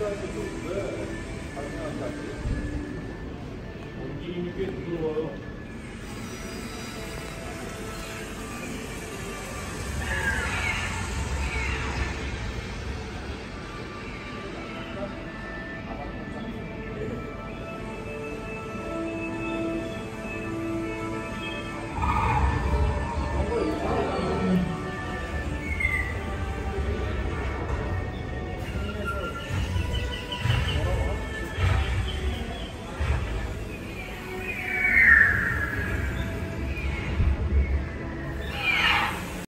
사이즈 좋은데, 가능한 사이즈. 옮기림이 꽤 부드러워요.